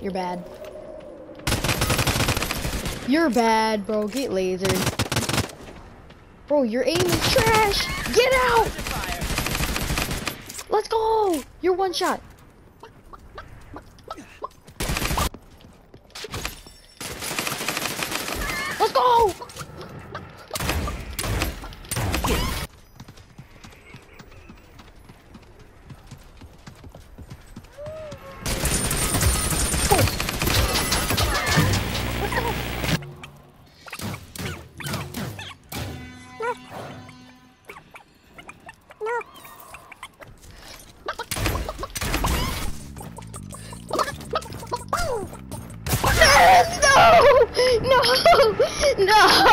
You're bad. You're bad, bro. Get lasered. Bro, your aim is trash. Get out. Let's go. You're one shot. No!